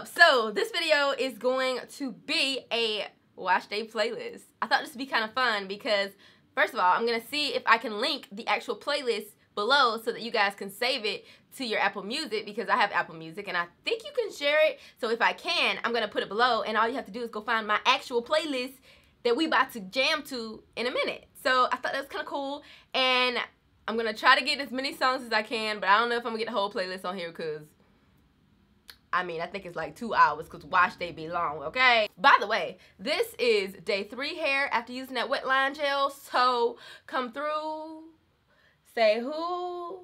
up? So this video is going to be a wash day playlist. I thought this would be kind of fun because first of all, I'm going to see if I can link the actual playlist below so that you guys can save it to your Apple Music because I have Apple Music and I think you can share it. So if I can, I'm going to put it below and all you have to do is go find my actual playlist that we about to jam to in a minute. So I thought that was kind of cool and I'm going to try to get as many songs as I can, but I don't know if I'm going to get the whole playlist on here because I mean, I think it's like two hours because watch day be long, okay? By the way, this is day three hair after using that wet line gel. So come through, say who,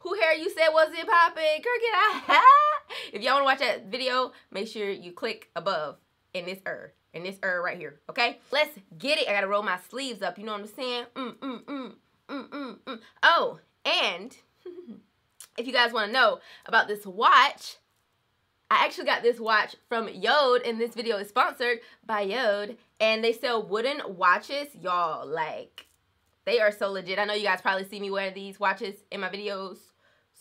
who hair you said was it popping? Girl, get out. if y'all want to watch that video, make sure you click above in this er, in this er right here, okay? Let's get it. I got to roll my sleeves up, you know what I'm saying? Mm, mm, mm, mm, mm, mm. Oh, and if you guys want to know about this watch, I actually got this watch from JORD and this video is sponsored by JORD and they sell wooden watches. Y'all, like, they are so legit. I know you guys probably see me wear these watches in my videos.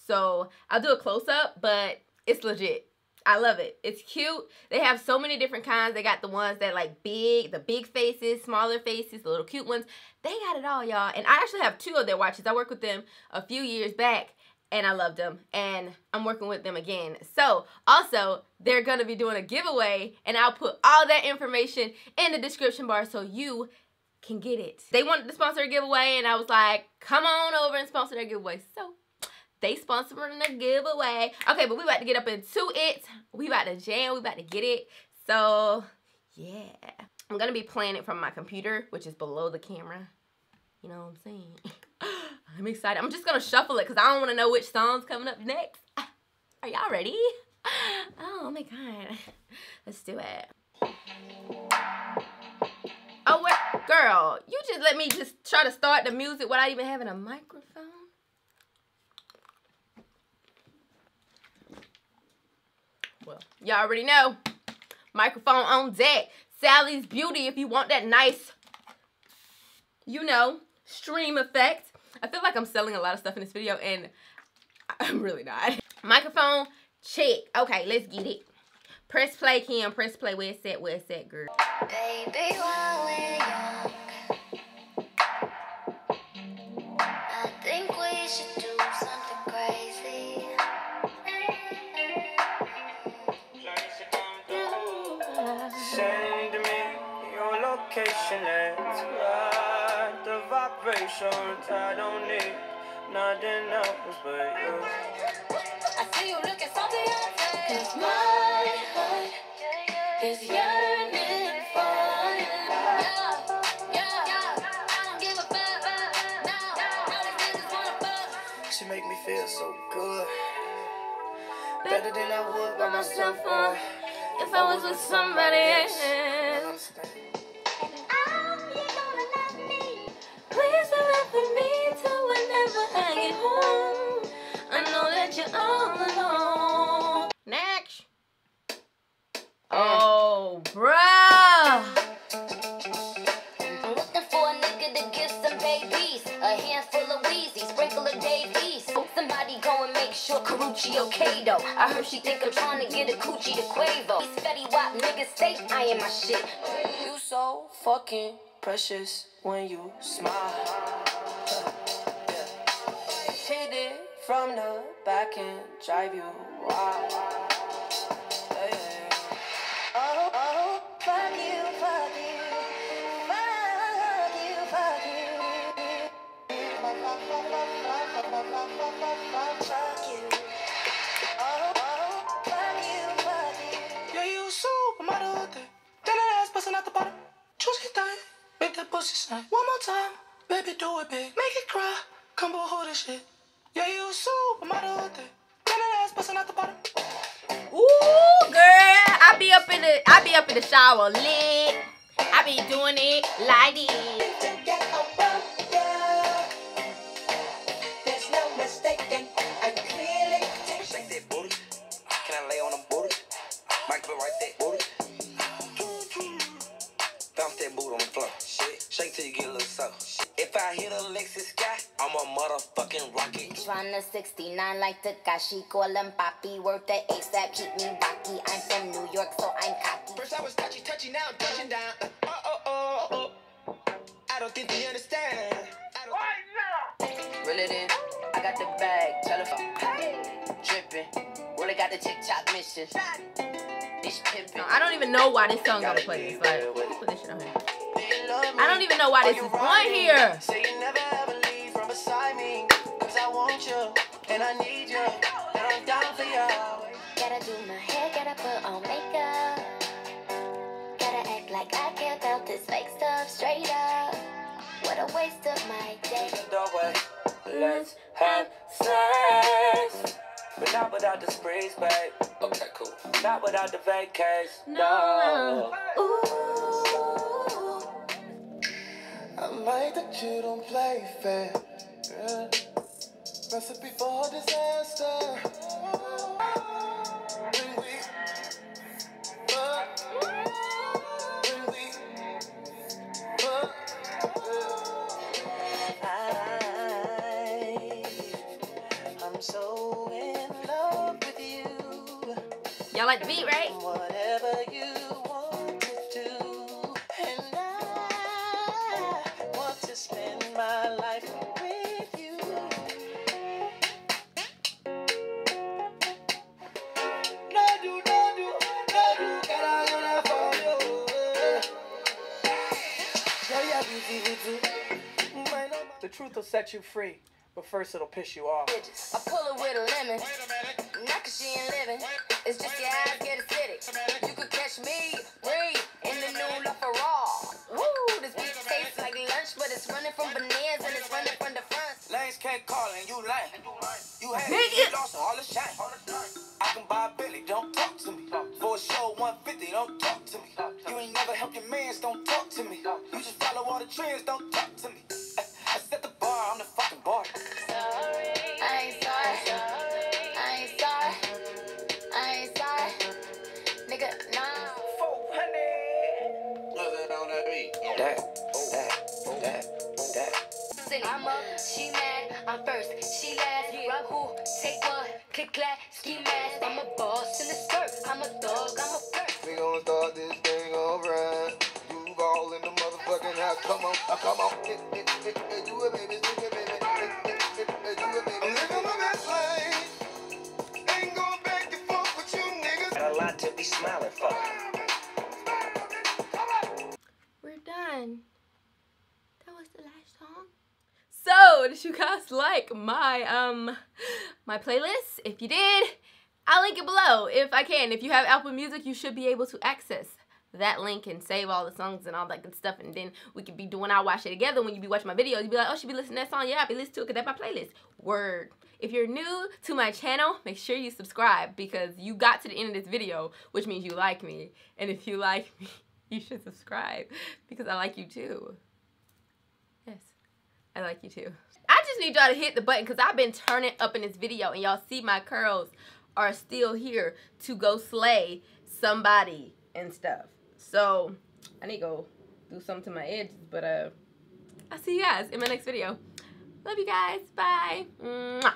So I'll do a close-up, but it's legit. I love it. It's cute. They have so many different kinds. They got the ones that like big, the big faces, smaller faces, the little cute ones. They got it all, y'all. And I actually have two of their watches. I worked with them a few years back and I loved them and I'm working with them again. So also they're going to be doing a giveaway and I'll put all that information in the description bar so you can get it. They wanted to sponsor a giveaway and I was like, come on over and sponsor their giveaway. So they sponsored the giveaway. Okay, but we about to get up into it. We about to jam. We about to get it. So yeah. I'm going to be playing it from my computer, which is below the camera. You know what I'm saying? I'm excited. I'm just to shuffle it because I don't want to know which song's coming up next. Are y'all ready? Oh, oh my god. Let's do it. Oh, what? Girl, you just let me just try to start the music without even having a microphone? Well, y'all already know. Microphone on deck. Sally's Beauty if you want that nice, you know, stream effect. I feel like I'm selling a lot of stuff in this video and I'm really not. Microphone, check. Okay, let's get it. Press play, Kim. Press play. Where's set? Where's set, girl? Baby, I don't need nothing else but you. I see you looking so Beyonce. Cause my heart is yearning for you. She make me feel so good. Better than I would by myself or if I was with somebody else. Till whenever I get home. I know that you're all alone. Next. Oh, bruh. Looking for a nigga to give some babies. A handful of Weezy, sprinkle of Dave Somebody go and make sure Karrueche okay though. I heard she think I'm trying to get a coochie to Quavo. These Fetty Wap niggas stay eyeing my shit. You so fucking precious when you smile. From the back and drive you wild. Oh, oh, fuck you, fuck you. Fuck you, fuck you. You. Supermodel ass busting out the bottom. Make that pussy. One more time. Baby, do it big. Make it cry. Come on, hold this shit. Yeah, you that ass out the bottom. Ooh, girl, I be up in the I be up in the shower lit. I be doing it like this. If I hit a Lexus sky, I'm a motherfucking rocket. Tryna a 69 like Tekashi. Call him Papi. Worth the ASAP. Keep me rocky. I'm from New York, so I'm cocky. First I was touchy, touchy, now I'm touching down. Uh, oh, oh, oh, oh. I don't think they understand. I don't Reel it in. I got the bag. Tell her fuck. Drippin'. Really got the TikTok mission. Bitch pimpin'. No, I don't even know why this song got a playlist. Like, who put this shit on here? I don't even know why this is on here. Say you never ever leave from beside me. Cause I want you, and I need you, and I'm down for you. always. Gotta do my hair, gotta put on makeup. Gotta act like I care about this fake stuff straight up. What a waste of my day. Let's have sex. But not without the sprees, babe. Okay, cool. Not without the vacays. No. Ooh. Like that you don't play fair. Yeah. Recipe for disaster. When we fuck, when we fuck, I, I'm so in love with you. Y'all like the beat, right? Whatever you truth will set you free, but first it'll piss you off. I pull her with a lemon. Not cause she ain't living. It's just your eyes get acidic. You could catch me, breathe, in the new La Ferrari. Woo, this beat tastes like lunch, but it's running from bananas and it's running from the front. Lanes can't call and you lame. You had Nigga. you lost all the shine. I can buy a Billy, don't talk to me. For a show 150, don't talk to me. You ain't never helped your mans, don't talk to me. You just follow all the trends, don't talk to me. I'm the fucking bar. I ain't sorry. I ain't sorry. I ain't sorry. Nigga, nah. 400. What's that on that beat? That, that, that, that. Sing. I'm up, she mad. I'm first, she last. Rub who, take what, click clack, ski mask. I'm a boss in the skirt. I'm a dog, I'm a flirt. We gonna start this thing alright. You all in the motherfucking house. Come on, come on. It, it, it, it, do it, baby. Stick it, baby. Did you guys like my um my playlist? If you did, I'll link it below if I can. If you have Apple Music, you should be able to access that link and save all the songs and all that good stuff. And then we could be doing our watch it together. When you be watching my videos, you'd be like, oh, she be listening to that song. Yeah, I be listening to it because that's my playlist. Word. If you're new to my channel, make sure you subscribe because you got to the end of this video, which means you like me. And if you like me, you should subscribe because I like you too. Yes, I like you too. I just need y'all to hit the button because I've been turning up in this video and y'all see my curls are still here to go slay somebody and stuff. So I need to go do something to my edges, but uh, I'll see you guys in my next video. Love you guys. Bye. Mwah.